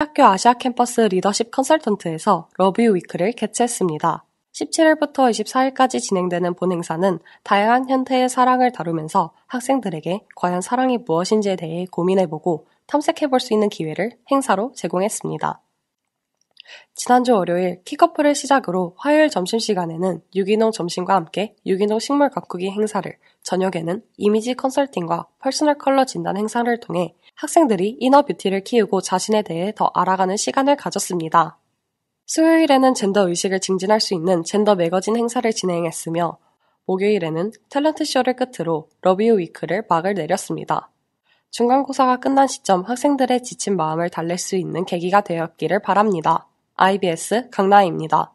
학교 아시아 캠퍼스 리더십 컨설턴트에서 Love U Week를 개최했습니다. 17일부터 24일까지 진행되는 본 행사는 다양한 형태의 사랑을 다루면서 학생들에게 과연 사랑이 무엇인지에 대해 고민해보고 탐색해볼 수 있는 기회를 행사로 제공했습니다. 지난주 월요일 킥오프를 시작으로 화요일 점심시간에는 유기농 점심과 함께 유기농 식물 가꾸기 행사를, 저녁에는 이미지 컨설팅과 personal 컬러 진단 행사를 통해 학생들이 inner beauty를 키우고 자신에 대해 더 알아가는 시간을 가졌습니다. 수요일에는 젠더 의식을 증진할 수 있는 젠더 매거진 행사를 진행했으며 목요일에는 탤런트 쇼를 끝으로 러비우 위크를 막을 내렸습니다. 중간고사가 끝난 시점 학생들의 지친 마음을 달랠 수 있는 계기가 되었기를 바랍니다. IBS 강나입니다.